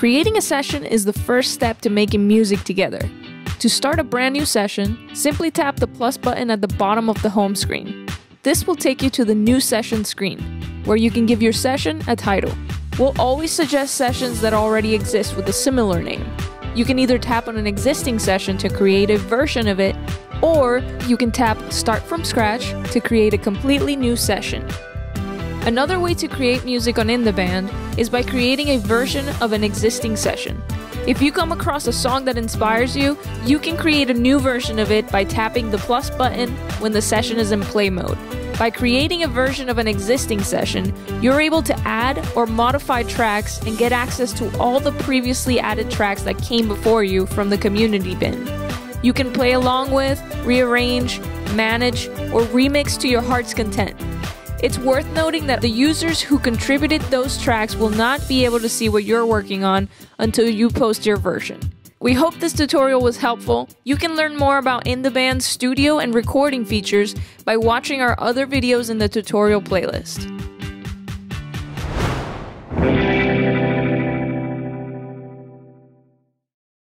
Creating a session is the first step to making music together. To start a brand new session, simply tap the plus button at the bottom of the home screen. This will take you to the new session screen, where you can give your session a title. We'll always suggest sessions that already exist with a similar name. You can either tap on an existing session to create a version of it, or you can tap Start from Scratch to create a completely new session. Another way to create music on Indaband is by creating a version of an existing session. If you come across a song that inspires you, you can create a new version of it by tapping the plus button when the session is in play mode. By creating a version of an existing session, you're able to add or modify tracks and get access to all the previously added tracks that came before you from the community bin. You can play along with, rearrange, manage, or remix to your heart's content. It's worth noting that the users who contributed those tracks will not be able to see what you're working on until you post your version. We hope this tutorial was helpful. You can learn more about Indaband's studio and recording features by watching our other videos in the tutorial playlist.